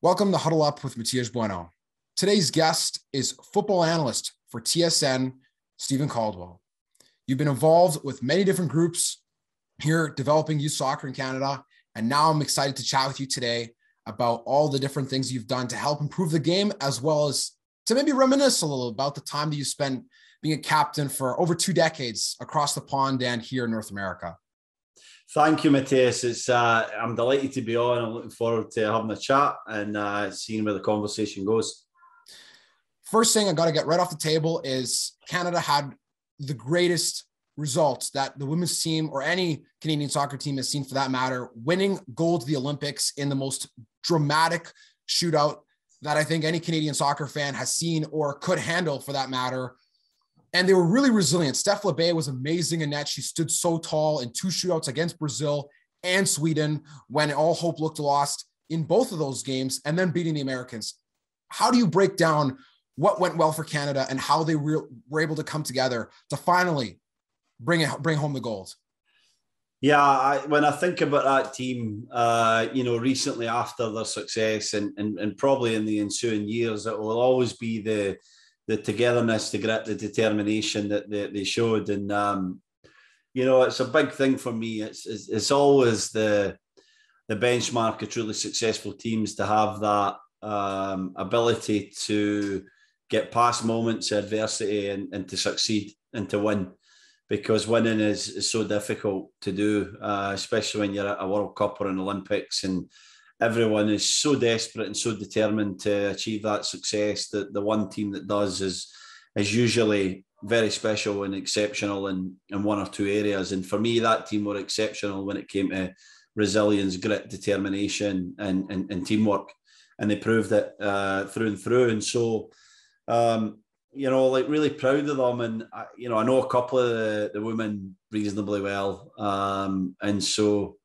Welcome to Huddle Up with Matias Bueno. Today's guest is football analyst for TSN, Steven Caldwell. You've been involved with many different groups here developing youth soccer in Canada, and now I'm excited to chat with you today about all the different things you've done to help improve the game, as well as to maybe reminisce a little about the time that you spent being a captain for over two decades across the pond and here in North America. Thank you, Matias. It's uh, I'm delighted to be on. I'm looking forward to having a chat and uh, seeing where the conversation goes. First thing I got to get right off the table is Canada had the greatest results that the women's team or any Canadian soccer team has seen for that matter, winning gold to the Olympics in the most dramatic shootout that I think any Canadian soccer fan has seen or could handle for that matter and they were really resilient. Steph Labbé was amazing in that. She stood so tall in two shootouts against Brazil and Sweden when all hope looked lost in both of those games, and then beating the Americans. How do you break down what went well for Canada and how they re- were able to come together to finally bring it, bring home the gold? Yeah, I, when I think about that team, uh, you know, recently after their success and, and and probably in the ensuing years, it will always be the the togetherness, the grit, the determination that they, they showed. And, um, you know, it's a big thing for me. It's, it's, it's always the, the benchmark of truly successful teams to have that um, ability to get past moments of adversity and, and to succeed and to win because winning is, is so difficult to do, uh, especially when you're at a World Cup or an Olympics and everyone is so desperate and so determined to achieve that success that the one team that does is is usually very special and exceptional in, in one or two areas. And for me, that team were exceptional when it came to resilience, grit, determination, and, and, and teamwork. And they proved it uh, through and through. And so, um, you know, like really proud of them. And, I, you know, I know a couple of the, the women reasonably well. Um, and so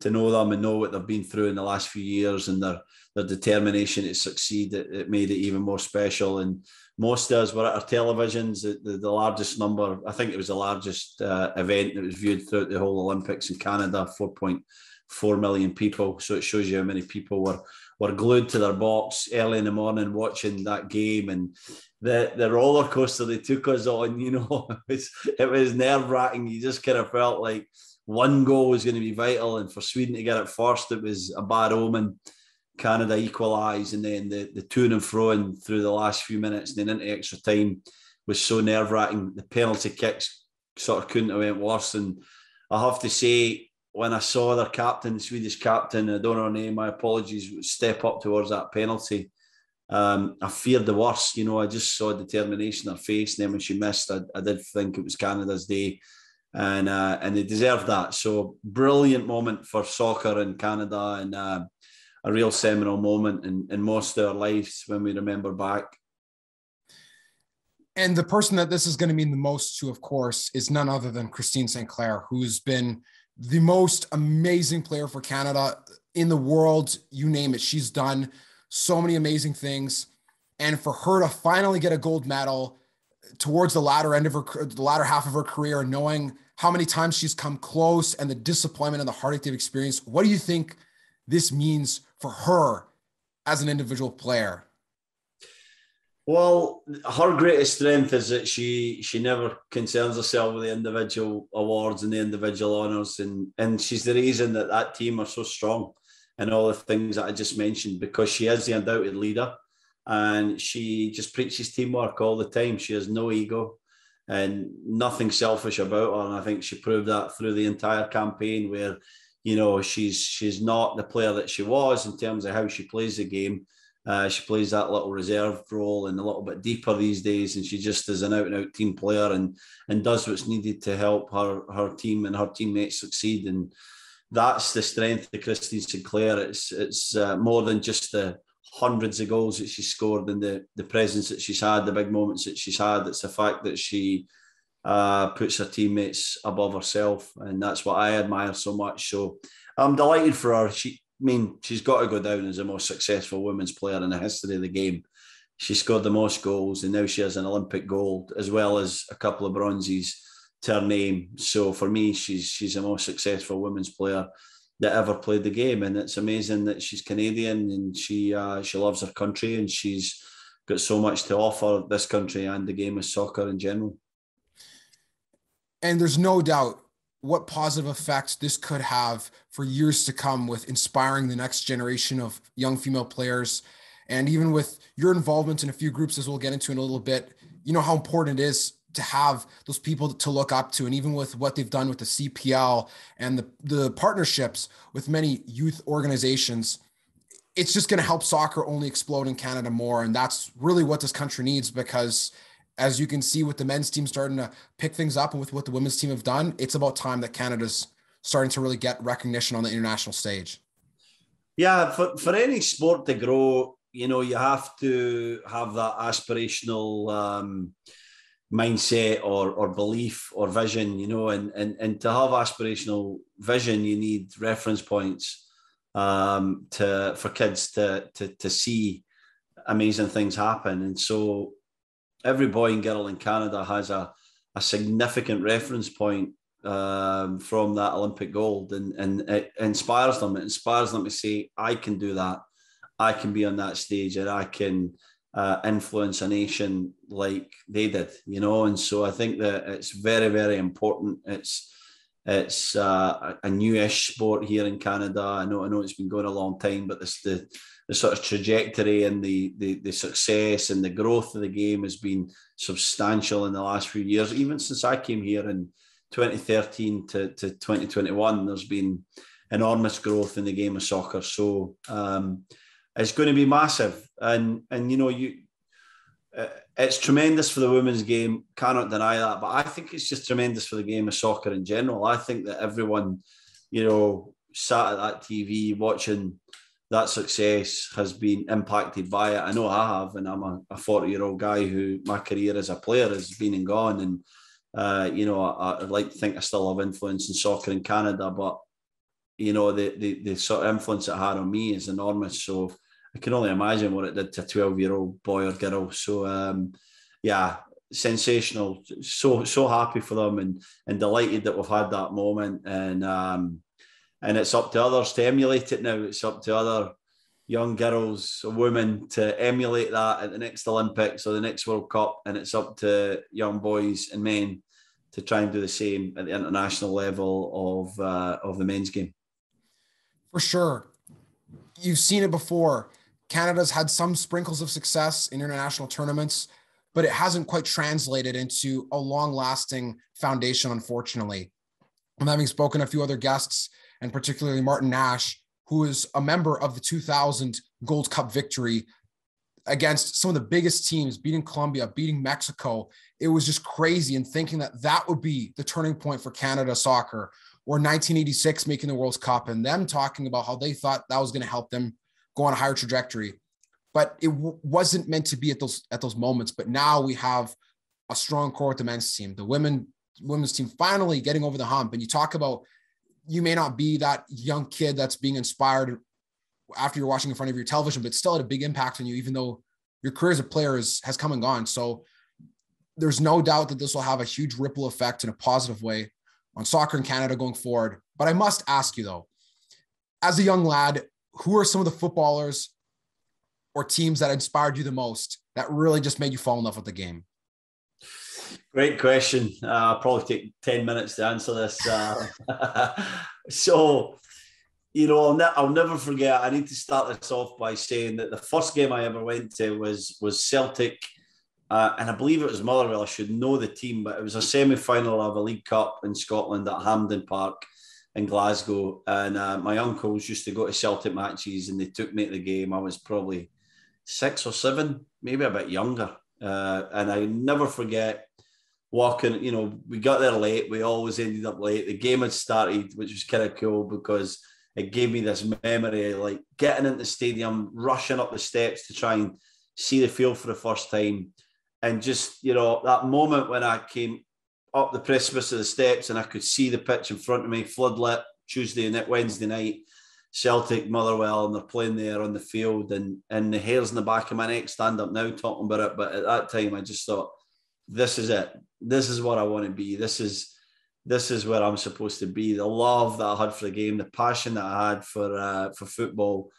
to know them and know what they've been through in the last few years and their their determination to succeed, it, it made it even more special. And most of us were at our televisions, the, the, the largest number, I think it was the largest uh, event that was viewed throughout the whole Olympics in Canada, 4.4 million people. So it shows you how many people were were glued to their box early in the morning watching that game and the the roller coaster they took us on, you know, it was, it was nerve wracking. You just kind of felt like one goal was going to be vital, and for Sweden to get it first, it was a bad omen. Canada equalised, and then the the to and fro and through the last few minutes, and then into extra time was so nerve wracking. The penalty kicks sort of couldn't have went worse, and I have to say. When I saw their captain, Swedish captain, I don't know her name, my apologies, step up towards that penalty. Um, I feared the worst. You know, I just saw determination in her face. And then when she missed, I, I did think it was Canada's day and uh, and they deserve that. So brilliant moment for soccer in Canada, and uh, a real seminal moment in, in most of our lives when we remember back. And the person that this is going to mean the most to, of course, is none other than Christine Sinclair, who's been the most amazing player for Canada in the world. You name it, she's done so many amazing things. And for her to finally get a gold medal towards the latter end of her the latter half of her career knowing how many times she's come close and the disappointment and the heartache they've experienced what do you think this means for her as an individual player? Well her greatest strength is that she she never concerns herself with the individual awards and the individual honors and and she's the reason that that team are so strong and all the things that i just mentioned because she is the undoubted leader and she just preaches teamwork all the time. She has no ego and nothing selfish about her. And I think she proved that through the entire campaign, where you know she's she's not the player that she was in terms of how she plays the game. Uh, she plays that little reserve role and a little bit deeper these days, and she just is an out and out team player and and does what's needed to help her her team and her teammates succeed. And that's the strength of Christine Sinclair. It's it's uh, more than just the hundreds of goals that she's scored and the the presence that she's had, the big moments that she's had. It's the fact that she uh, puts her teammates above herself, and that's what I admire so much. So I'm delighted for her. She, I mean, she's got to go down as the most successful women's player in the history of the game. She scored the most goals, and now she has an Olympic gold as well as a couple of bronzes to her name. So for me, she's she's the most successful women's player that ever played the game, and it's amazing that she's Canadian and she uh, she loves her country and she's got so much to offer this country and the game of soccer in general. And there's no doubt what positive effects this could have for years to come with inspiring the next generation of young female players. And even with your involvement in a few groups, as we'll get into in a little bit, you know how important it is to have those people to look up to. And even with what they've done with the CPL and the, the partnerships with many youth organizations, it's just going to help soccer only explode in Canada more. And that's really what this country needs because as you can see with the men's team starting to pick things up and with what the women's team have done, it's about time that Canada's starting to really get recognition on the international stage. Yeah, for, for any sport to grow, you know, you have to have that aspirational um, mindset or, or belief or vision, you know, and, and, and to have aspirational vision, you need reference points um, to for kids to, to, to see amazing things happen. And so every boy and girl in Canada has a, a significant reference point um, from that Olympic gold, and, and it inspires them. It inspires them to say, I can do that. I can be on that stage and I can uh, influence a nation like they did, you know. And so I think that it's very, very important. It's it's uh, a newish sport here in Canada. I know, I know it's been going a long time, but this the the sort of trajectory and the, the, the success and the growth of the game has been substantial in the last few years. Even since I came here in 2013 to, to 2021, there's been enormous growth in the game of soccer. So um, it's going to be massive. And, and you know, you, uh, it's tremendous for the women's game. Cannot deny that. But I think it's just tremendous for the game of soccer in general. I think that everyone, you know, sat at that TV watching that success has been impacted by it. I know I have, and I'm a 40 year old guy who my career as a player has been and gone. And, uh, you know, I, would like to think I still have influence in soccer in Canada, but, you know, the, the, the sort of influence it had on me is enormous. So I can only imagine what it did to a 12 year old boy or girl. So, um, yeah, sensational. So, so happy for them and, and delighted that we've had that moment. And, um, and it's up to others to emulate it now. It's up to other young girls or women to emulate that at the next Olympics or the next World Cup, and it's up to young boys and men to try and do the same at the international level of uh, of the men's game. For sure, you've seen it before. Canada's had some sprinkles of success in international tournaments, but it hasn't quite translated into a long-lasting foundation, unfortunately. I'm having spoken to a few other guests and particularly Martin Nash, who is a member of the 2000 Gold Cup victory against some of the biggest teams, beating Colombia, beating Mexico. It was just crazy. And thinking that that would be the turning point for Canada soccer, or 1986 making the World Cup, and them talking about how they thought that was going to help them go on a higher trajectory. But it w- wasn't meant to be at those at those moments. But now we have a strong core with the men's team, the women women's team finally getting over the hump. And you talk about you may not be that young kid that's being inspired after you're watching in front of your television, but still had a big impact on you, even though your career as a player is, has come and gone. So there's no doubt that this will have a huge ripple effect in a positive way on soccer in Canada going forward. But I must ask you though, as a young lad, who are some of the footballers or teams that inspired you the most that really just made you fall in love with the game? Great question. Uh, I'll probably take 10 minutes to answer this. Uh, so, you know, I'll, ne- I'll, never forget. I need to start this off by saying that the first game I ever went to was was Celtic, uh, and I believe it was Motherwell. I should know the team, but it was a semi final of a League Cup in Scotland at Hampden Park in Glasgow. And uh, my uncles used to go to Celtic matches, and they took me to the game. I was probably six or seven, maybe a bit younger. Uh, and I never forget walking, you know, we got there late. We always ended up late. The game had started, which was kind of cool because it gave me this memory of like getting into the stadium, rushing up the steps to try and see the field for the first time. And just, you know, that moment when I came up the precipice of the steps and I could see the pitch in front of me, floodlit Tuesday and Wednesday night, Celtic, Motherwell, and they're playing there on the field, and and the hairs in the back of my neck stand up now talking about it. But at that time, I just thought, this is it. This is what I want to be. This is this is where I'm supposed to be. The love that I had for the game, the passion that I had for uh, for football,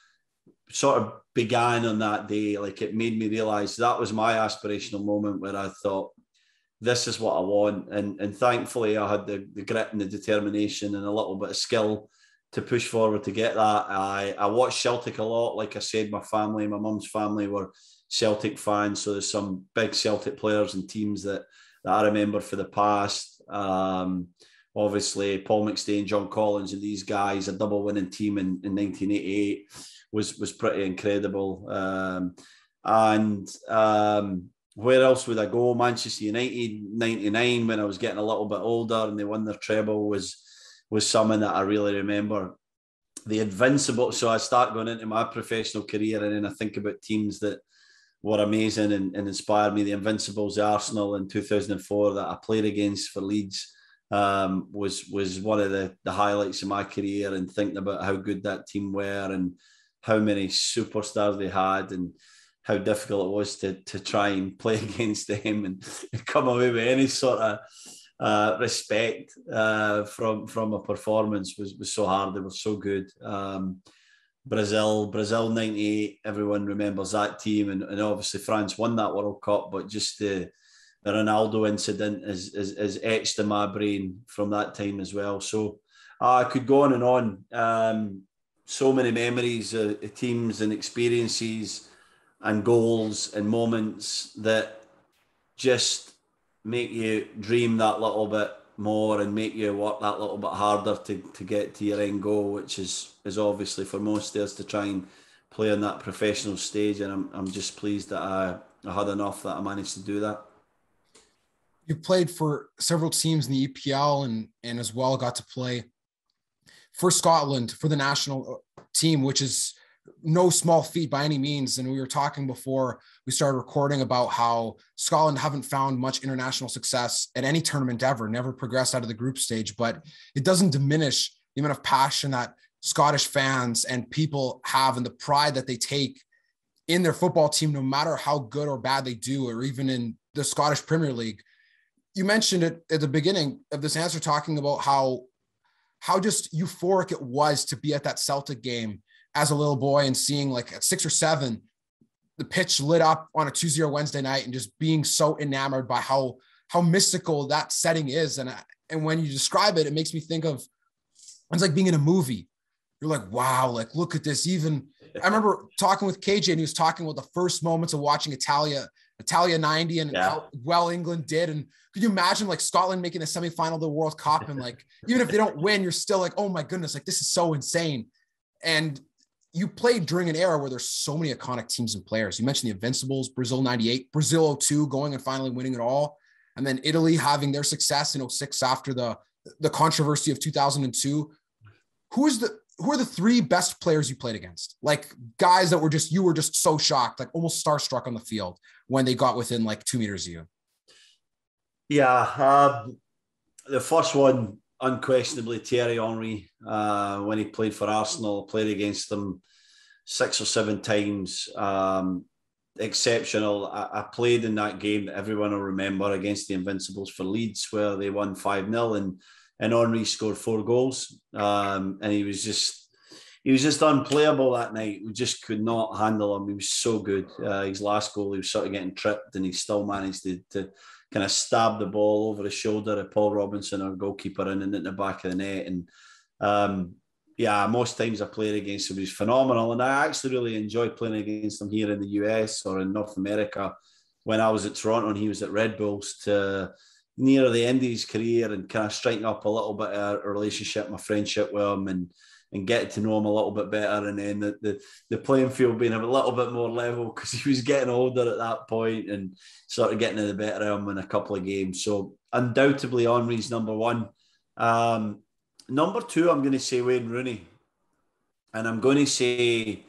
sort of began on that day. Like it made me realize that was my aspirational moment where I thought, this is what I want. And and thankfully I had the, the grit and the determination and a little bit of skill to push forward to get that. I, I watched Celtic a lot. Like I said, my family, my mum's family were Celtic fans. So there's some big Celtic players and teams that, that I remember for the past. Um, obviously, Paul McStay, John Collins, and these guys, a double winning team in, in 1988 was, was pretty incredible. Um, and um, where else would I go? Manchester United, 99, when I was getting a little bit older and they won their treble, was was something that I really remember. The Invincible. So I start going into my professional career, and then I think about teams that were amazing and, and inspired me. The Invincibles, the Arsenal in 2004 that I played against for Leeds. Um, was was one of the, the highlights of my career and thinking about how good that team were and how many superstars they had and how difficult it was to to try and play against them and come away with any sort of uh, respect uh, from from a performance was was so hard. They were so good. Um, Brazil, Brazil '98. Everyone remembers that team, and, and obviously France won that World Cup. But just the the Ronaldo incident is, is, is etched in my brain from that time as well. So uh, I could go on and on. Um, so many memories, uh, teams and experiences, and goals and moments that just make you dream that little bit more and make you work that little bit harder to, to get to your end goal, which is is obviously for most of us to try and play on that professional stage. And I'm, I'm just pleased that I, I had enough that I managed to do that. You played for several teams in the EPL and, and as well got to play for Scotland for the national team, which is no small feat by any means. And we were talking before we started recording about how Scotland haven't found much international success at any tournament ever, never progressed out of the group stage. But it doesn't diminish the amount of passion that Scottish fans and people have and the pride that they take in their football team, no matter how good or bad they do, or even in the Scottish Premier League. You mentioned it at the beginning of this answer, talking about how how just euphoric it was to be at that Celtic game as a little boy and seeing like at six or seven, the pitch lit up on a 2-0 Wednesday night and just being so enamored by how how mystical that setting is. And and when you describe it, it makes me think of it's like being in a movie. You're like, wow, like look at this. Even I remember talking with KJ and he was talking about the first moments of watching Italia, Italia 90 and yeah. how well England did. And could you imagine like Scotland making a semifinal of the World Cup? And like, even if they don't win, you're still like, oh my goodness, like this is so insane. And you played during an era where there's so many iconic teams and players. You mentioned the Invincibles, Brazil 98, Brazil 02 going and finally winning it all. And then Italy having their success in 06 after the, the controversy of 2002. Who is the who are the three best players you played against? Like guys that were just you were just so shocked, like almost starstruck on the field when they got within like two meters of you. Yeah, um, the first one unquestionably Thierry Henry uh, when he played for Arsenal. Played against them six or seven times. Um, exceptional. I, I, played in that game that everyone will remember against the Invincibles for Leeds, where they won five 0 and and Henry scored four goals. Um, and he was just he was just unplayable that night. We just could not handle him. He was so good. Uh, his last goal, he was sort of getting tripped, and he still managed to, to kind of stabbed the ball over the shoulder of Paul Robinson, our goalkeeper, in and in the back of the net. And um, yeah, most times I played against him, he's phenomenal. And I actually really enjoyed playing against him here in the US or in North America when I was at Toronto and he was at Red Bulls to near the end of his career and kind of striking up a little bit of a relationship, my friendship with him and and get to know him a little bit better. And then the, the, the playing field being a little bit more level because he was getting older at that point and sort of getting to the better of him in a couple of games. So undoubtedly Henry's number one. Um, number two, I'm going to say Wayne Rooney. And I'm going to say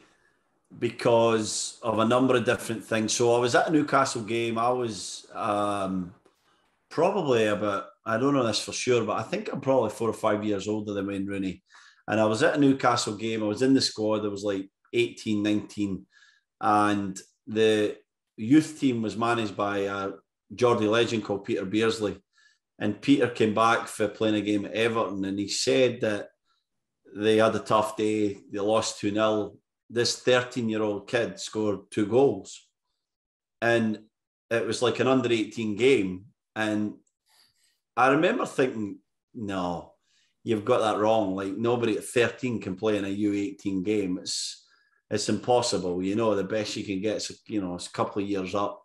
because of a number of different things. So I was at a Newcastle game. I was um, probably about, I don't know this for sure, but I think I'm probably four or five years older than Wayne Rooney. And I was at a Newcastle game. I was in the squad. There was like 18, 19. And the youth team was managed by a Geordie legend called Peter Beardsley. And Peter came back for playing a game at Everton, and he said that they had a tough day. They lost 2 0. This 13 year old kid scored two goals. And it was like an under 18 game. And I remember thinking, no, you've got that wrong. Like nobody at 13 can play in a U18 game. It's it's impossible. You know, the best you can get is you know, a couple of years up.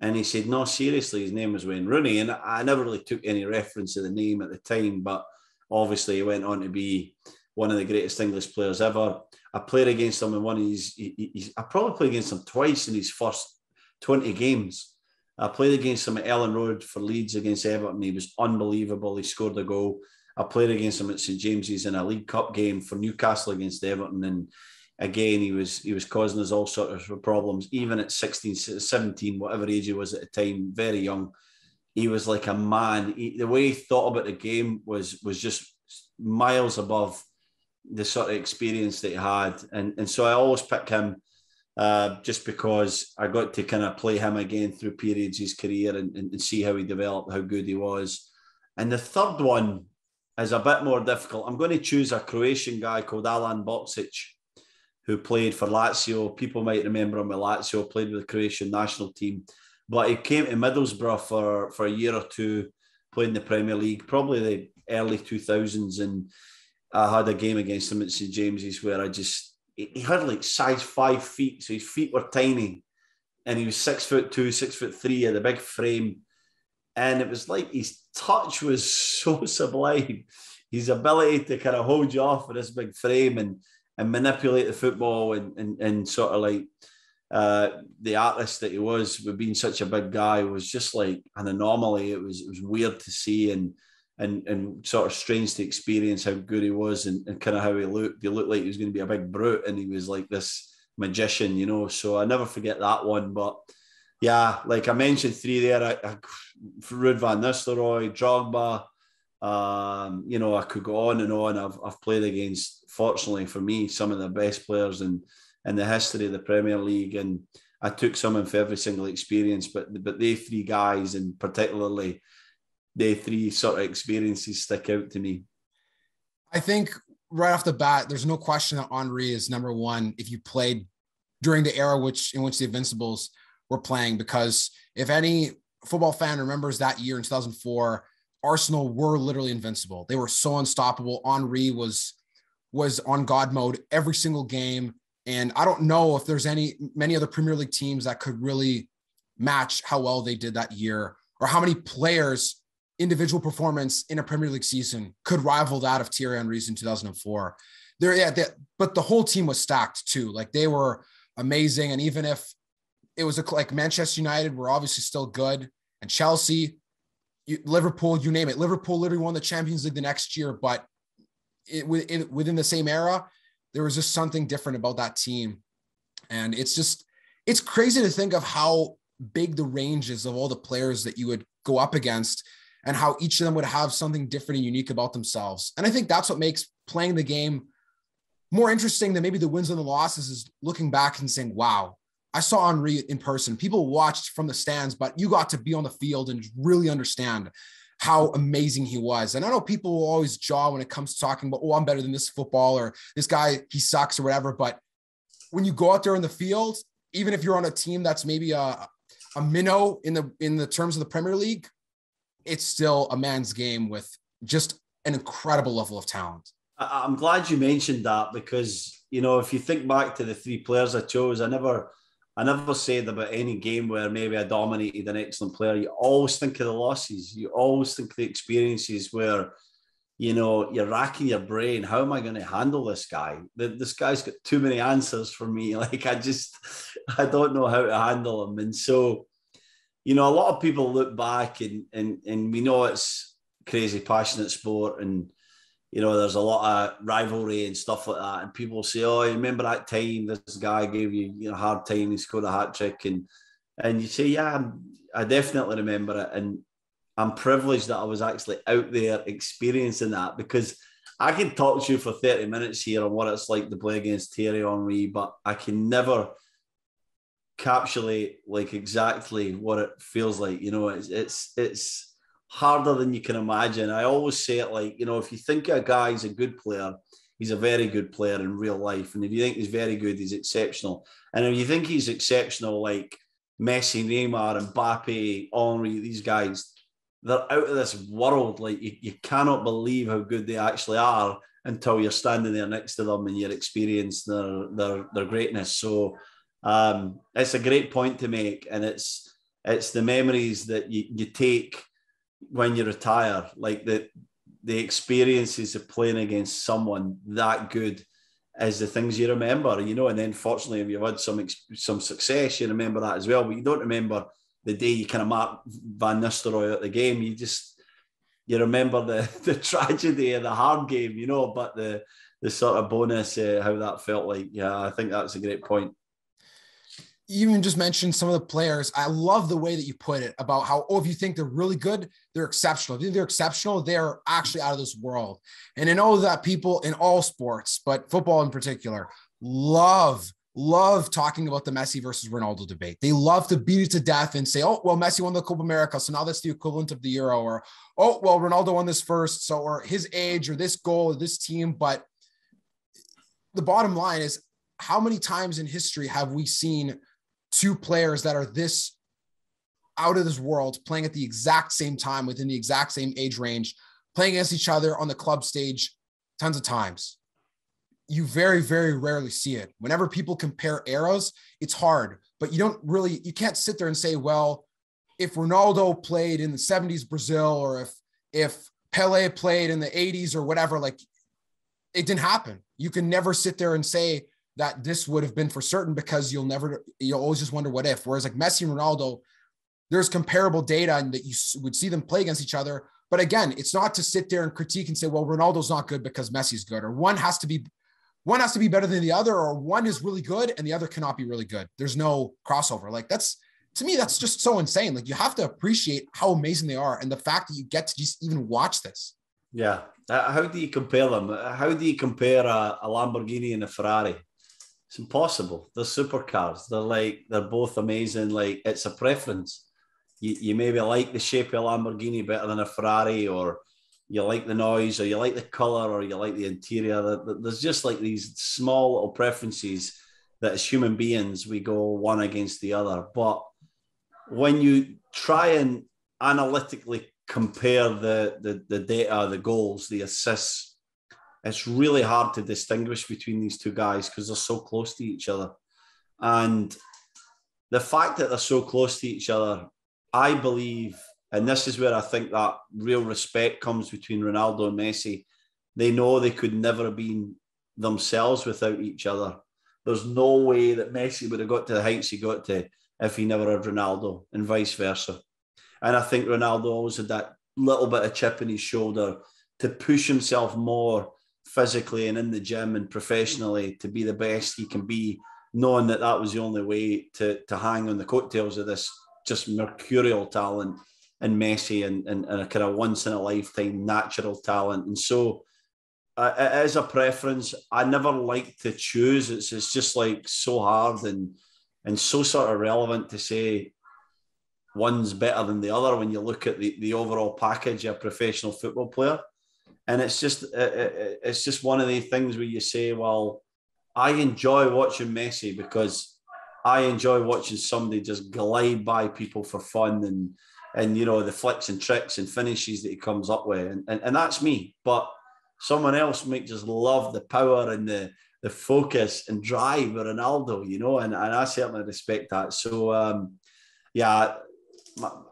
And he said, No, seriously, his name was Wayne Rooney. And I never really took any reference to the name at the time, but obviously he went on to be one of the greatest English players ever. I played against him in one of his, he, he's, I probably played against him twice in his first 20 games. I played against him at Elland Road for Leeds against Everton. He was unbelievable. He scored a goal. I played against him at St James's in a League Cup game for Newcastle against Everton, and again he was he was causing us all sorts of problems. Even at 16, 17, whatever age he was at the time, very young, he was like a man. He, the way he thought about the game was was just miles above the sort of experience that he had, and and so I always pick him uh, just because I got to kind of play him again through periods of his career and, and, and, see how he developed, how good he was. And the third one is a bit more difficult. I'm going to choose a Croatian guy called Alen Boksic, who played for Lazio. People might remember him with Lazio, played with the Croatian national team. But he came to Middlesbrough for, for a year or two, playing the Premier League, probably the early 2000s. And I had a game against him at St James's where I just he had like size five feet, so his feet were tiny, and he was six foot two, six foot three, had a big frame, and it was like his touch was so sublime. His ability to kind of hold you off with this big frame and and manipulate the football and and, and sort of like uh, the artist that he was, with being such a big guy, was just like an anomaly. It was it was weird to see and and and sort of strange to experience how good he was and, and kind of how he looked. He looked like he was going to be a big brute, and he was like this magician, you know. So I never forget that one. But yeah, like I mentioned three there, I, I, Ruud van Nistelrooy, Drogba. Um, you know, I could go on and on. I've, I've played against, fortunately for me, some of the best players in, in the history of the Premier League. And I took some for every single experience, but but they three guys, and particularly the three sort of experiences stick out to me. I think right off the bat, there's no question that Henry is number one if you played during the era which in which the Invincibles were playing. Because if any football fan remembers that year in 2004, Arsenal were literally invincible. They were so unstoppable. Henry was was on God mode every single game. And I don't know if there's any many other Premier League teams that could really match how well they did that year or how many players individual performance in a Premier League season could rival that of Thierry Henry's in 2004. There, yeah, they, but the whole team was stacked too. Like they were amazing, and even if it was a, like Manchester United were obviously still good, and Chelsea, Liverpool, you name it. Liverpool literally won the Champions League the next year, but it, within within the same era, there was just something different about that team, and it's just it's crazy to think of how big the range is of all the players that you would go up against and how each of them would have something different and unique about themselves. And I think that's what makes playing the game more interesting than maybe the wins and the losses is looking back and saying, wow, I saw Henry in person. People watched from the stands, but you got to be on the field and really understand how amazing he was. And I know people will always jaw when it comes to talking about, oh, I'm better than this football or this guy, he sucks or whatever. But when you go out there in the field, even if you're on a team that's maybe a, a minnow in the in the terms of the Premier League, it's still a man's game with just an incredible level of talent. I'm glad you mentioned that because you know if you think back to the three players I chose, I never, I never said about any game where maybe I dominated an excellent player. You always think of the losses. You always think of the experiences where, you know, you're racking your brain. How am I going to handle this guy? This guy's got too many answers for me. Like I just, I don't know how to handle him. And so, you know, a lot of people look back and and and we know it's crazy passionate sport and you know there's a lot of rivalry and stuff like that and people say oh you remember that time this guy gave you, you know, hard time he scored a hat trick and and you say yeah I'm, i definitely remember it and I'm privileged that I was actually out there experiencing that because I can talk to you for 30 minutes here on what it's like to play against Thierry Henry but I can never encapsulate like exactly what it feels like. You know, it's it's it's harder than you can imagine. I always say it like, you know, if you think a guy's a good player, he's a very good player in real life. And if you think he's very good, he's exceptional. And if you think he's exceptional, like Messi, Neymar, Mbappe, Henry, these guys, they're out of this world. Like you, you cannot believe how good they actually are until you're standing there next to them and you experience their their their greatness. So um, it's a great point to make, and it's it's the memories that you, you take when you retire, like the the experiences of playing against someone that good is the things you remember, you know. And then, fortunately, if you've had some some success, you remember that as well. But you don't remember the day you kind of mark Van Nistelrooy at the game. You just you remember the the tragedy of the hard game, you know. But the the sort of bonus, uh, how that felt like. Yeah, I think that's a great point even just mentioned some of the players. I love the way that you put it about how, oh, if you think they're really good, they're exceptional. If you think they're exceptional, they're actually out of this world. And I know that people in all sports, but football in particular, love, love talking about the Messi versus Ronaldo debate. They love to beat it to death and say, oh, well, Messi won the Copa America. So now that's the equivalent of the Euro. Or, oh, well, Ronaldo won this first. So, or his age or this goal or this team. But the bottom line is, how many times in history have we seen two players that are this out of this world playing at the exact same time within the exact same age range, playing against each other on the club stage tons of times. You very, very rarely see it. Whenever people compare eras, it's hard, but you don't really, you can't sit there and say, well, if Ronaldo played in the 70s Brazil or if if Pele played in the 80s or whatever, like it didn't happen. You can never sit there and say that this would have been for certain because you'll never you'll always just wonder what if. Whereas like Messi and Ronaldo, there's comparable data and that you would see them play against each other. But again, it's not to sit there and critique and say, well, Ronaldo's not good because Messi's good, or one has to be one has to be better than the other, or one is really good and the other cannot be really good. There's no crossover. Like that's to me, that's just so insane. Like you have to appreciate how amazing they are and the fact that you get to just even watch this. Yeah. Uh, how do you compare them? How do you compare a, a Lamborghini and a Ferrari? It's impossible. They're supercars. They're like they're both amazing. Like it's a preference. You, you maybe like the shape of a Lamborghini better than a Ferrari, or you like the noise, or you like the color, or you like the interior. There's just like these small little preferences that as human beings we go one against the other. But when you try and analytically compare the the, the data, the goals, the assists it's really hard to distinguish between these two guys because they're so close to each other. And the fact that they're so close to each other, I believe, and this is where I think that real respect comes between Ronaldo and Messi. They know they could never have been themselves without each other. There's no way that Messi would have got to the heights he got to if he never had Ronaldo, and vice versa. And I think Ronaldo always had that little bit of chip in his shoulder to push himself more physically and in the gym and professionally to be the best he can be, knowing that that was the only way to, to hang on the coattails of this just mercurial talent and Messi and, and, and a kind of once in a lifetime natural talent. And so uh, it is a preference. I never like to choose. It's, it's just like so hard and, and so sort of relevant to say one's better than the other when you look at the, the overall package of a professional football player and it's just uh, uh, uh, it's just one of the things where you say, well, I enjoy watching Messi because I enjoy watching somebody just glide by people for fun and and you know the flicks and tricks and finishes that he comes up with, and and, and that's me. But someone else might just love the power and the the focus and drive of Ronaldo, you know, and, and I certainly respect that. So um, yeah,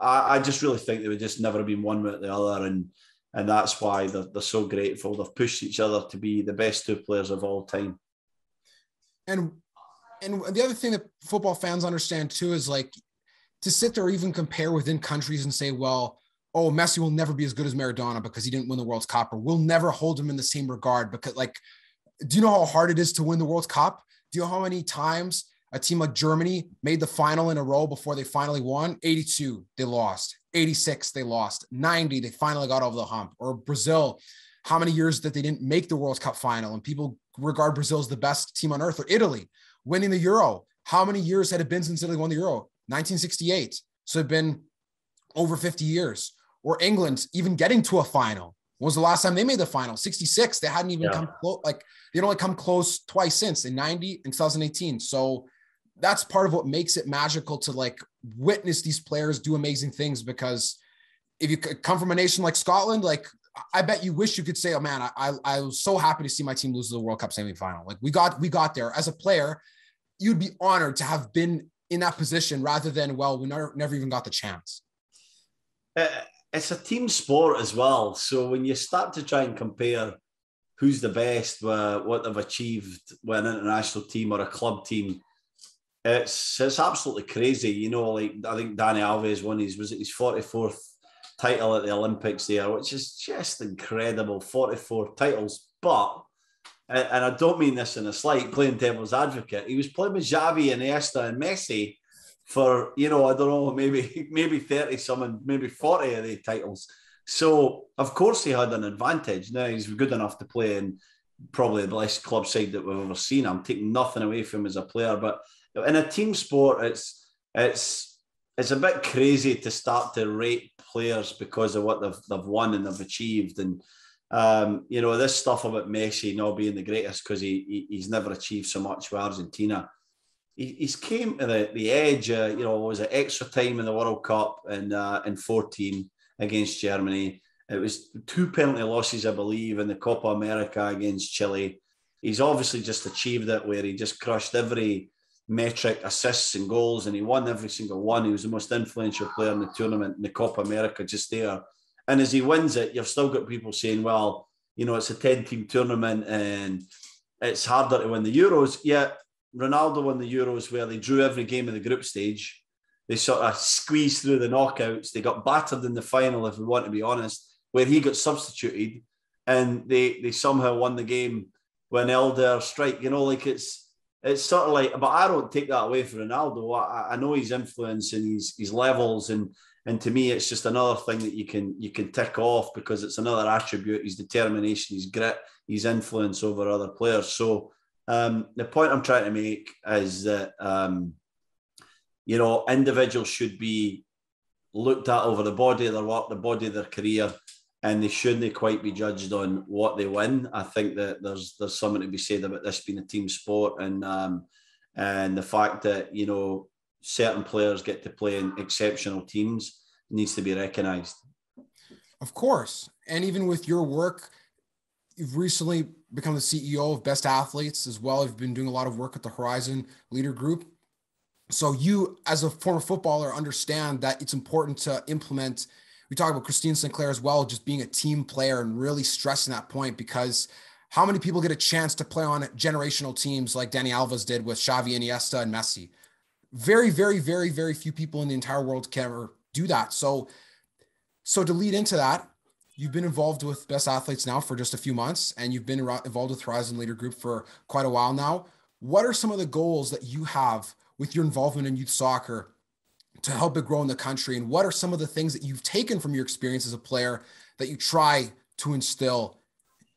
I, I just really think they would just never have been one without the other, and and that's why they're, they're so grateful. They've pushed each other to be the best two players of all time. And and the other thing that football fans understand too is like to sit there even compare within countries and say, well, oh, Messi will never be as good as Maradona because he didn't win the World Cup, or we'll never hold him in the same regard because like, do you know how hard it is to win the World Cup? Do you know how many times a team like Germany made the final in a row before they finally won? 82, they lost. 86 they lost 90 they finally got over the hump or brazil how many years that they didn't make the world cup final and people regard brazil as the best team on earth or italy winning the euro how many years had it been since italy won the euro 1968 so it'd been over 50 years or England even getting to a final. When was the last time they made the final? 66. They hadn't even yeah. come close. Like they'd only come close twice since in 90 and 2018. So that's part of what makes it magical to like witness these players do amazing things because if you come from a nation like Scotland, like I bet you wish you could say, "Oh man, I, I was so happy to see my team lose the World Cup semifinal. Like we got we got there." As a player, you'd be honored to have been in that position rather than, "Well, we never never even got the chance." Uh, it's a team sport as well. So when you start to try and compare who's the best, uh, what they've achieved with an international team or a club team, it's it's absolutely crazy. You know, like I think Dani Alves won his was it his forty fourth title at the Olympics there, which is just incredible. Forty four titles, but and I don't mean this in a slight, playing devil's advocate. He was playing with Xavi and Iniesta and Messi for you know I don't know maybe maybe thirty some maybe forty of the titles. So of course he had an advantage. Now he's good enough to play in probably the best club side that we've ever seen. I'm taking nothing away from him as a player, but in a team sport, it's it's it's a bit crazy to start to rate players because of what they've they've won and they've achieved. And um, you know this stuff about Messi not being the greatest because he, he, he's never achieved so much with Argentina. He, he's came to the, the edge. Uh, you know, was it extra time in the World Cup in uh, in fourteen against Germany. It was two penalty losses, I believe, in the Copa America against Chile. He's obviously just achieved it where he just crushed every metric assists and goals, and he won every single one. He was the most influential player in the tournament in the Copa America just there. And as he wins it, you've still got people saying, well, you know, it's a 10 team tournament and it's harder to win the Euros. Yet Ronaldo won the Euros where they drew every game in the group stage. They sort of squeezed through the knockouts. They got battered in the final, if we want to be honest, where he got substituted and they they somehow won the game when Eder strike. You know, like it's it's sort of like, but I don't take that away from Ronaldo. I, I know his influence and his his levels, and and to me, it's just another thing that you can you can tick off because it's another attribute: his determination, his grit, his influence over other players. So um, the point I'm trying to make is that um, you know individuals should be looked at over the body of their work, the body of their career, and they shouldn't quite be judged on what they win. I think that there's there's something to be said about this being a team sport and um, and the fact that you know certain players get to play in exceptional teams needs to be recognised. Of course, and even with your work, you've recently become the CEO of Best Athletes as well. You've been doing a lot of work at the Horizon Leader Group. So you, as a former footballer, understand that it's important to implement we talk about Christine Sinclair as well, just being a team player and really stressing that point because how many people get a chance to play on generational teams like Dani Alves did with Xavi, Iniesta, and Messi? Very, very, very, very few people in the entire world can ever do that. So, so to lead into that, you've been involved with Best Athletes now for just a few months, and you've been involved with Horizon Leader Group for quite a while now. What are some of the goals that you have with your involvement in youth soccer to help it grow in the country? And what are some of the things that you've taken from your experience as a player that you try to instill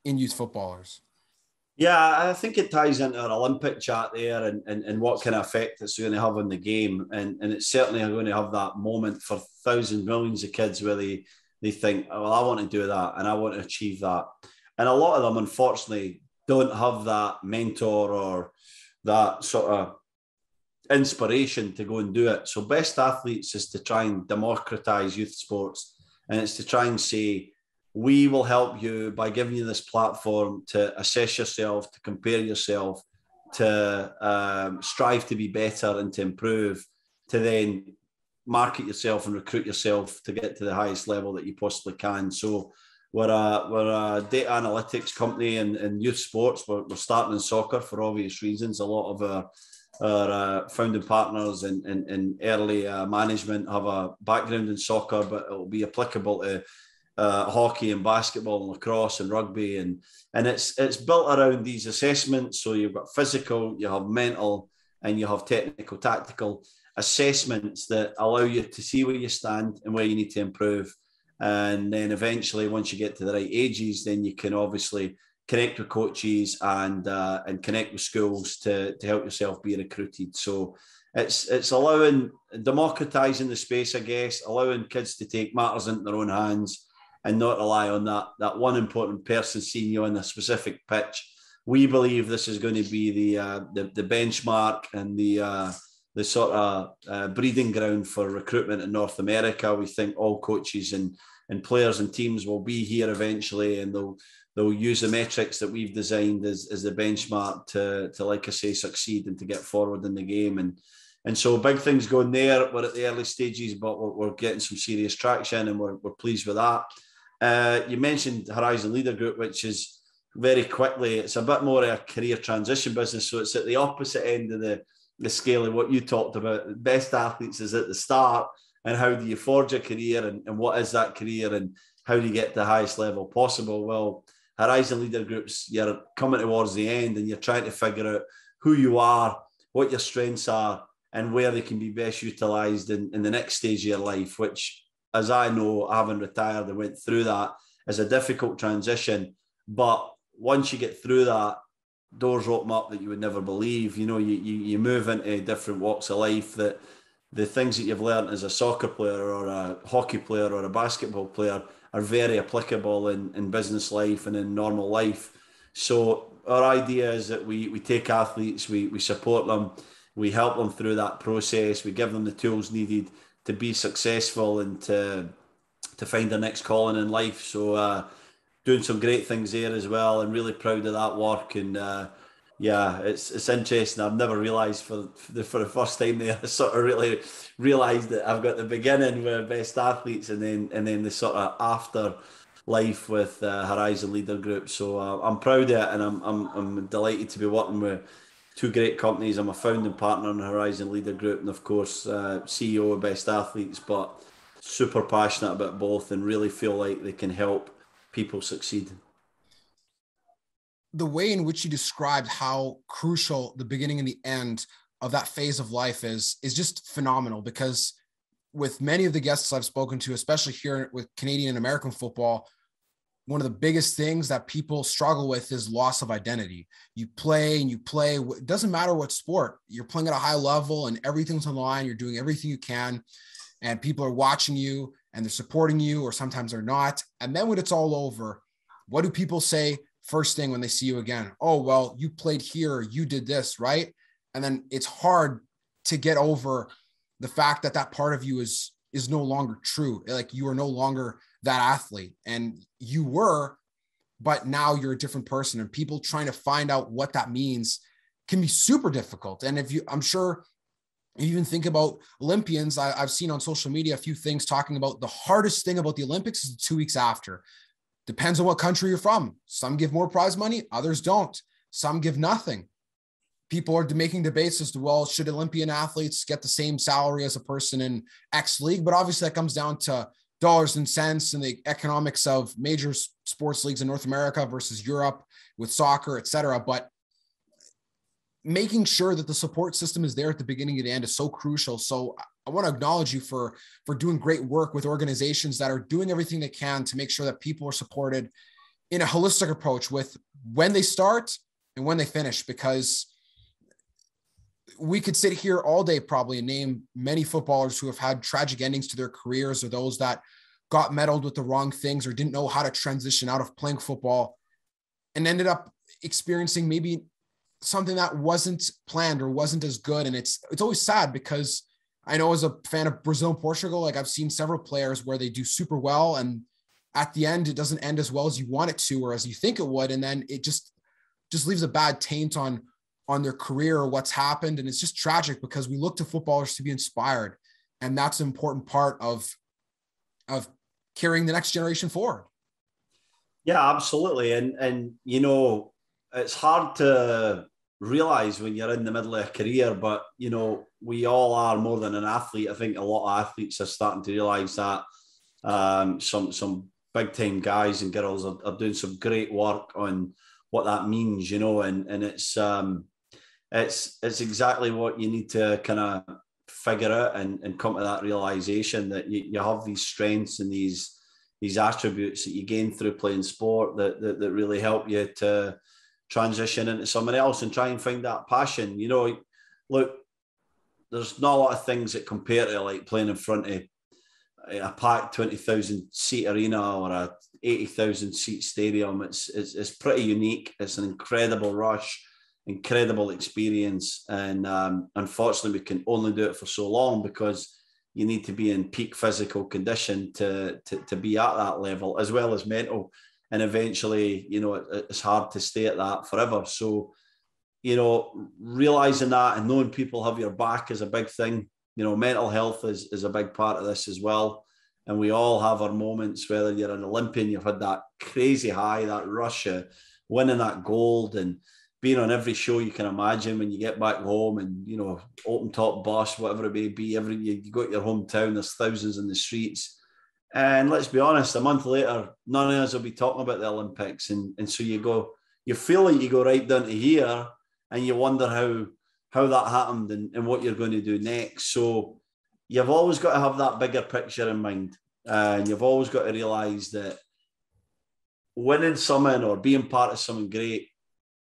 in youth footballers? Yeah, I think it ties into our Olympic chat there and, and, and what kind of effect it's going to have on the game. And, and it's certainly going to have that moment for thousands, millions of kids where they, they think, oh, well, I want to do that and I want to achieve that. And a lot of them, unfortunately, don't have that mentor or that sort of inspiration to go and do it. So, best athletes is to try and democratize youth sports, and it's to try and say, we will help you by giving you this platform to assess yourself, to compare yourself, to um, strive to be better and to improve, to then market yourself and recruit yourself to get to the highest level that you possibly can. So, we're a, we're a data analytics company in, in youth sports. We're, we're starting in soccer for obvious reasons. A lot of our our uh, founding partners and in, in, early uh, management have a background in soccer, but it will be applicable to uh, hockey and basketball and lacrosse and rugby, and and it's it's built around these assessments. So you've got physical, you have mental, and you have technical, tactical assessments that allow you to see where you stand and where you need to improve. And then eventually, once you get to the right ages, then you can obviously connect with coaches and uh, and connect with schools to, to help yourself be recruited. So it's it's allowing democratizing the space, I guess, allowing kids to take matters into their own hands and not rely on that that one important person seeing you on a specific pitch. We believe this is going to be the uh, the, the benchmark and the uh, the sort of uh, breeding ground for recruitment in North America. We think all coaches and and players and teams will be here eventually, and they'll they'll use the metrics that we've designed as, as the benchmark to, to like I say succeed and to get forward in the game and and so big things going there. We're at the early stages, but we're, we're getting some serious traction and we're, we're pleased with that. Uh, you mentioned Horizon Leader Group, which is very quickly, it's a bit more a career transition business. So it's at the opposite end of the, the scale of what you talked about. Best athletes is at the start, and how do you forge a career, and, and what is that career, and how do you get the highest level possible? Well, Horizon Leader Groups, you're coming towards the end and you're trying to figure out who you are, what your strengths are, and where they can be best utilized in, in the next stage of your life, which, as I know, having retired and went through that, is a difficult transition. But once you get through that, doors open up that you would never believe. You know, you, you, you move into different walks of life that the things that you've learned as a soccer player or a hockey player or a basketball player are very applicable in, in business life and in normal life. So our idea is that we, we take athletes, we, we support them, we help them through that process, we give them the tools needed to be successful and to to find their next calling in life. So uh, doing some great things there as well, and really proud of that work. And uh, yeah, it's it's interesting. I've never realised for the, for the first time there, I sort of really realised that I've got the beginning with best athletes, and then and then the sort of after life with uh, Horizon Leader Group. So uh, I'm proud of it, and I'm, I'm I'm delighted to be working with two great companies. I'm a founding partner in Horizon Leader Group, and of course uh, CEO of Best Athletes. But super passionate about both, and really feel like they can help people succeed the way in which you described how crucial the beginning and the end of that phase of life is is just phenomenal because with many of the guests I've spoken to, especially here with Canadian and American football, one of the biggest things that people struggle with is loss of identity. You play and you play, it doesn't matter what sport, you're playing at a high level and everything's on the line, you're doing everything you can, and people are watching you and they're supporting you, or sometimes they're not. And then when it's all over, what do people say? First thing when they see you again. Oh, well, you played here, you did this, right? And then it's hard to get over the fact that that part of you is is no longer true. Like you are no longer that athlete and you were but now you're a different person and people trying to find out what that means can be super difficult. And if you I'm sure you even think about Olympians, I, have seen on social media a few things talking about the hardest thing about the Olympics is two weeks after. Depends on what country you're from. Some give more prize money, others don't. Some give nothing. People are making debates as to, well, should Olympian athletes get the same salary as a person in X league? But obviously, that comes down to dollars and cents and the economics of major sports leagues in North America versus Europe with soccer, et cetera. But making sure that the support system is there at the beginning and the end is so crucial. So I want to acknowledge you for for doing great work with organizations that are doing everything they can to make sure that people are supported in a holistic approach with when they start and when they finish because we could sit here all day probably and name many footballers who have had tragic endings to their careers or those that got meddled with the wrong things or didn't know how to transition out of playing football and ended up experiencing maybe something that wasn't planned or wasn't as good. And it's it's always sad because I know as a fan of Brazil and Portugal, like I've seen several players where they do super well and at the end it doesn't end as well as you want it to or as you think it would. And then it just just leaves a bad taint on on their career or what's happened. And it's just tragic because we look to footballers to be inspired. And that's an important part of of carrying the next generation forward. Yeah absolutely. And and you know it's hard to realize when you're in the middle of a career, but you know, we all are more than an athlete. I think a lot of athletes are starting to realize that. Um, some some big time guys and girls are, are, doing some great work on what that means, you know, and and it's um, it's it's exactly what you need to kind of figure out and, and come to that realization that you, you have these strengths and these these attributes that you gain through playing sport that, that, that really help you to transition into someone else and try and find that passion. You know, look, there's not a lot of things that compare to like playing in front of a packed 20,000 seat arena or a 80,000 seat stadium. It's, it's, it's pretty unique. It's an incredible rush, incredible experience. And um, unfortunately, we can only do it for so long because you need to be in peak physical condition to, to, to be at that level as well as mental. And eventually, you know, it, it's hard to stay at that forever. So, you know, realizing that and knowing people have your back is a big thing. You know, mental health is, is a big part of this as well. And we all have our moments, whether you're an Olympian, you've had that crazy high, that rush of winning that gold and being on every show you can imagine when you get back home and, you know, open top bus, whatever it may be, every you, go to your hometown, there's thousands in the streets. And let's be honest, a month later, none of us will be talking about the Olympics. And, and so you go, you feel like you go right down to here and you wonder how how that happened and, and what you're going to do next. So you've always got to have that bigger picture in mind. And you've always got to realize that winning something or being part of something great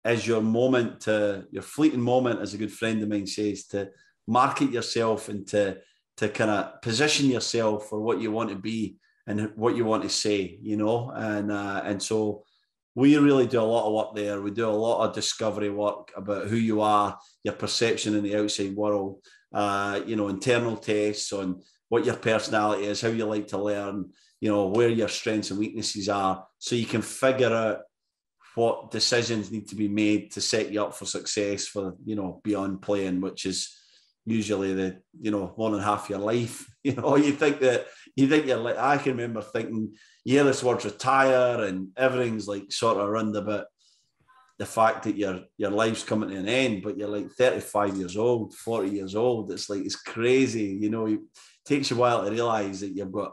is your moment to your fleeting moment, as a good friend of mine says, to market yourself and to to kind of position yourself for what you want to be and what you want to say, you know. And uh, and so we really do a lot of work there. We do a lot of discovery work about who you are, your perception in the outside world, uh, you know, internal tests on what your personality is, how you like to learn, you know, where your strengths and weaknesses are, so you can figure out what decisions need to be made to set you up for success for, you know, beyond playing, which is usually the, you know, more than half your life. You know, you think that you think you're like I can remember thinking yeah, this word retire and everything's like sort of around about the fact that your your life's coming to an end, but you're like 35 years old, 40 years old. It's like it's crazy, you know. It takes a while to realize that you've got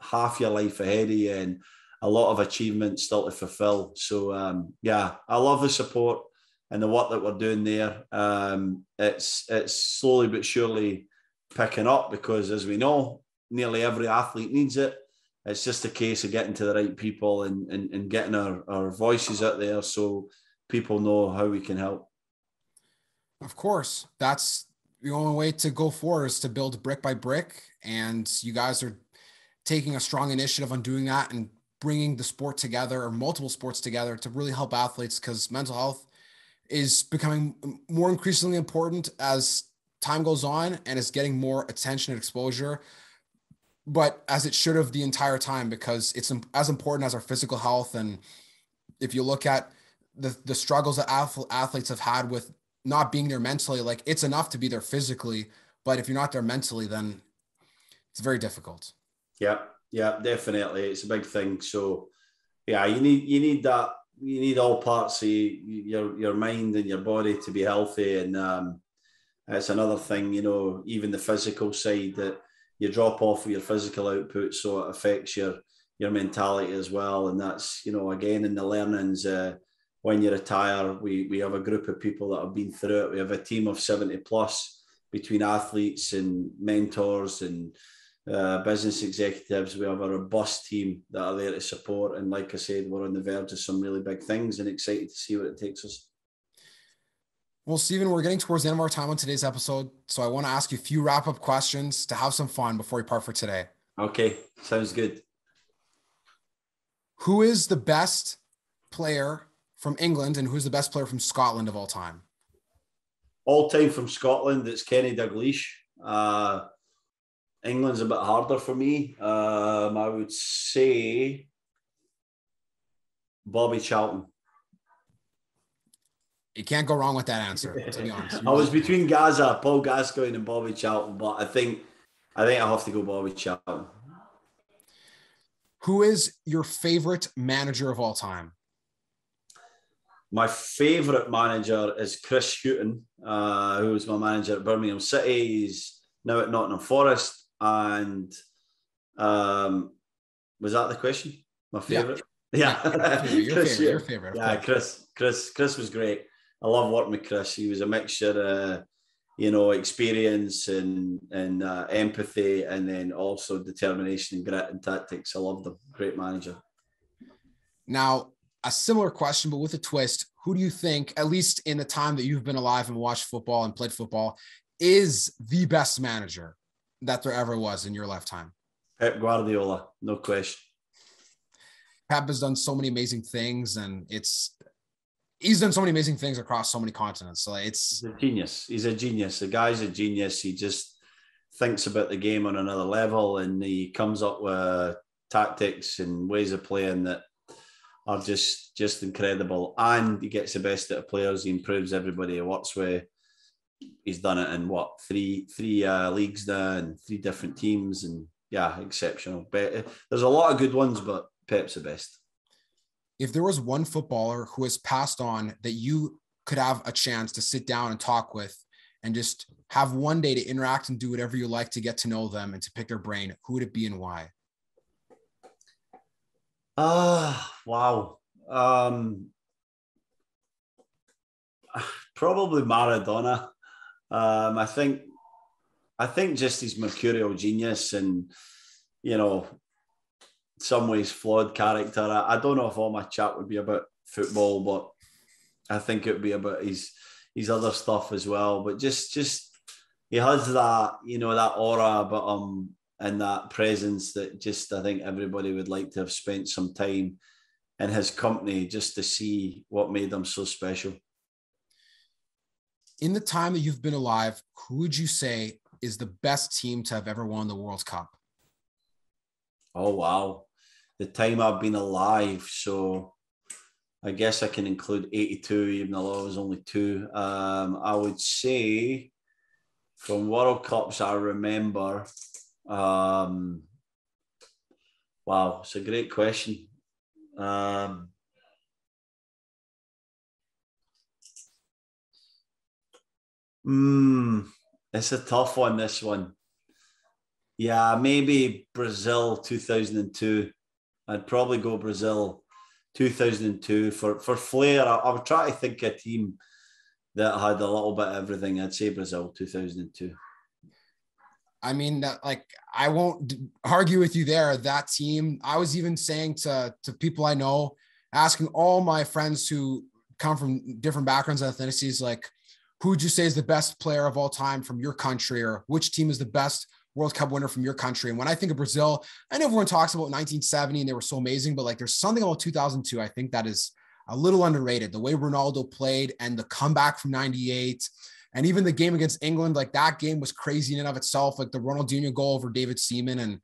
half your life ahead of you and a lot of achievements still to fulfill. So um, yeah, I love the support and the work that we're doing there. Um, it's it's slowly but surely picking up because as we know, nearly every athlete needs it it's just a case of getting to the right people and, and, and getting our, our voices out there so people know how we can help. Of course. That's the only way to go forward is to build brick by brick. And you guys are taking a strong initiative on doing that and bringing the sport together or multiple sports together to really help athletes because mental health is becoming more increasingly important as time goes on and is getting more attention and exposure but as it should have the entire time because it's as important as our physical health. And if you look at the the struggles that athletes have had with not being there mentally, like it's enough to be there physically, but if you're not there mentally, then it's very difficult. Yeah, yeah, definitely, it's a big thing. So, yeah, you need you need that you need all parts of your your mind and your body to be healthy, and um, it's another thing, you know, even the physical side that you drop off with your physical output, so it affects your your mentality as well. And that's you know again in the learnings. Uh, when you retire, we we have a group of people that have been through it. We have a team of seventy plus between athletes and mentors and uh, business executives. We have a robust team that are there to support. And like I said, we're on the verge of some really big things and excited to see what it takes us. Well, Steven, we're getting towards the end of our time on today's episode. So I want to ask you a few wrap up questions to have some fun before we part for today. Okay, sounds good. Who is the best player from England and who's the best player from Scotland of all time? All time from Scotland, it's Kenny Dalglish. Uh, England's a bit harder for me. Um, I would say Bobby Charlton. You can't go wrong with that answer, to be honest. I was between Gazza, Paul Gascoigne, and Bobby Charlton, but I think I think I have to go Bobby Charlton. Who is your favorite manager of all time? My favorite manager is Chris Hughton, uh, who was my manager at Birmingham City. He's now at Nottingham Forest. And um, was that the question? My favorite? Yeah. yeah. Your, favorite, your favorite. Yeah, Chris. Chris. Chris was great. I love working with Chris. He was a mixture of, you know, experience and and uh, empathy, and then also determination and grit and tactics. I loved him. Great manager. Now, a similar question, but with a twist. Who do you think, at least in the time that you've been alive and watched football and played football, is the best manager that there ever was in your lifetime? Pep Guardiola, no question. Pep has done so many amazing things, and it's he's done so many amazing things across so many continents. So it's he's a genius. He's a genius. The guy's a genius. He just thinks about the game on another level, and he comes up with uh, tactics and ways of playing that are just just incredible. And he gets the best out of players. He improves everybody he works with. He's done it in what three three uh, leagues now and three different teams, and yeah, exceptional. But uh, there's a lot of good ones, but Pep's the best. If there was one footballer who has passed on that you could have a chance to sit down and talk with and just have one day to interact and do whatever you like to get to know them and to pick their brain, who would it be and why? Ah, wow. Um, probably Maradona. Um, I think, I think just his mercurial genius and you know some ways flawed character. I, I, don't know if all my chat would be about football, but I think it would be about his his other stuff as well. But just just he has that you know that aura about him and that presence that just I think everybody would like to have spent some time in his company just to see what made him so special. In the time that you've been alive, who would you say is the best team to have ever won the World Cup? Oh wow the time I've been alive. So I guess I can include 82, even though I was only two. Um, I would say from World Cups, I remember. Um, wow, it's a great question. Um, mm, it's a tough one, this one. Yeah, maybe Brazil 2002. I'd probably go Brazil 2002 for for flair. I, I would try to think a team that had a little bit of everything. I'd say Brazil 2002. I mean, like I won't argue with you there. That team, I was even saying to to people I know, asking all my friends who come from different backgrounds and ethnicities, like, who would you say is the best player of all time from your country, or which team is the best World Cup winner from your country. And when I think of Brazil, I know everyone talks about 1970 and they were so amazing, but like there's something about 2002 I think that is a little underrated. The way Ronaldo played and the comeback from 98 and even the game against England, like that game was crazy in and of itself. Like the Ronaldinho goal over David Seaman and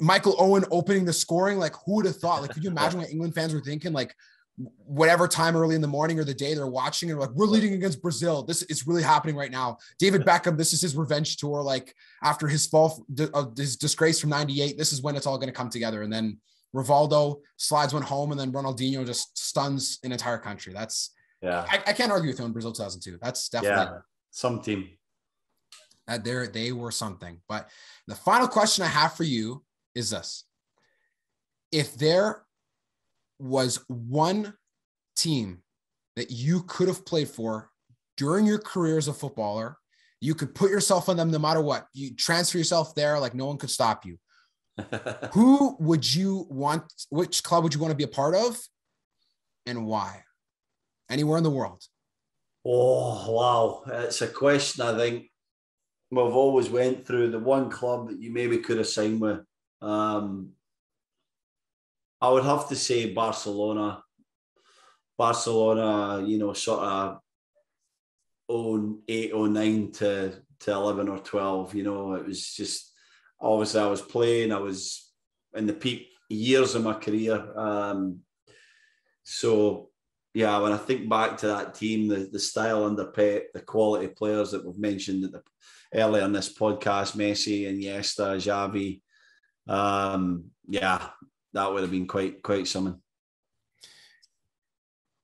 Michael Owen opening the scoring. Like who would have thought? Like, could you imagine what England fans were thinking? Like whatever time early in the morning or the day they're watching and like we're leading against Brazil. This is really happening right now. David Beckham, this is his revenge tour. Like after his fall, uh, his disgrace from '98, this is when it's all going to come together. And then Rivaldo slides one home, and then Ronaldinho just stuns an entire country. That's yeah. I, I can't argue with him in Brazil 2002. That's definitely yeah, some team. That there they were something. But the final question I have for you is this: If there was one team that you could have played for during your career as a footballer. You could put yourself on them no matter what. You transfer yourself there, like no one could stop you. Who would you want? Which club would you want to be a part of, and why? Anywhere in the world. Oh wow, it's a question. I think we've always went through the one club that you maybe could have signed with. Um, I would have to say Barcelona. Barcelona, you know, sort of 08, 09 to, to 11 or 12, you know, it was just obviously I was playing, I was in the peak years of my career. Um, so, yeah, when I think back to that team, the, the style under Pep, the quality players that we've mentioned the, earlier in this podcast, Messi, Iniesta, Xavi, um, yeah, that would have been quite quite something.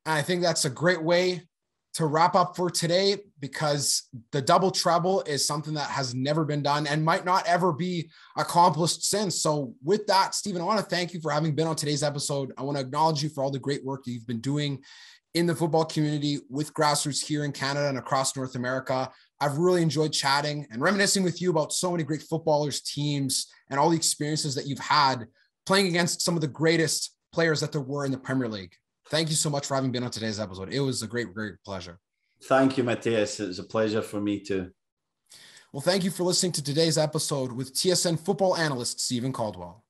I think that's a great way to wrap up for today because the double treble is something that has never been done and might not ever be accomplished since. So, with that, Steven, I want to thank you for having been on today's episode. I want to acknowledge you for all the great work that you've been doing in the football community with grassroots here in Canada and across North America. I've really enjoyed chatting and reminiscing with you about so many great footballers, teams, and all the experiences that you've had playing against some of the greatest players that there were in the Premier League. Thank you so much for having been on today's episode. It was a great, great pleasure. Thank you, Matias. It was a pleasure for me too. Well, thank you for listening to today's episode with TSN football analyst Steven Caldwell.